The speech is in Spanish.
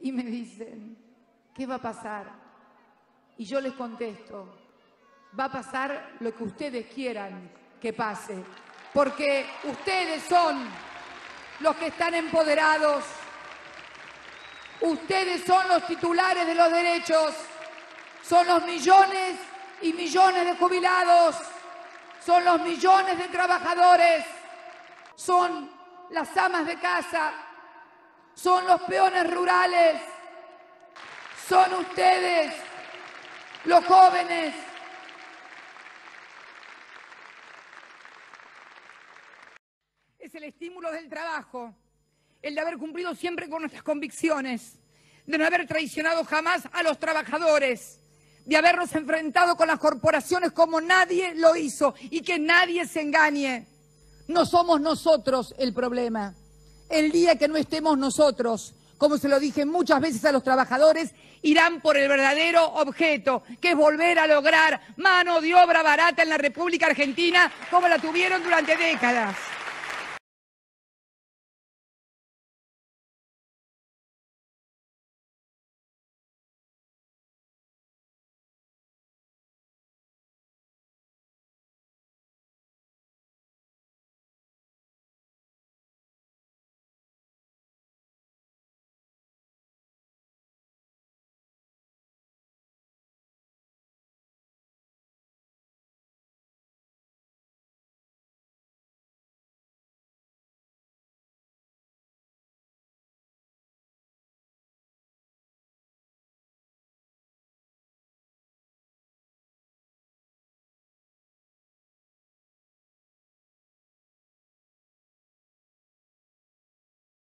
y me dicen, ¿qué va a pasar? Y yo les contesto, va a pasar lo que ustedes quieran que pase, porque ustedes son los que están empoderados, ustedes son los titulares de los derechos, son los millones y millones de jubilados, son los millones de trabajadores, son las amas de casa, son los peones rurales, son ustedes, los jóvenes. Es el estímulo del trabajo, el de haber cumplido siempre con nuestras convicciones, de no haber traicionado jamás a los trabajadores, de habernos enfrentado con las corporaciones como nadie lo hizo y que nadie se engañe. No somos nosotros el problema. El día que no estemos nosotros, como se lo dije muchas veces a los trabajadores, irán por el verdadero objeto, que es volver a lograr mano de obra barata en la República Argentina como la tuvieron durante décadas.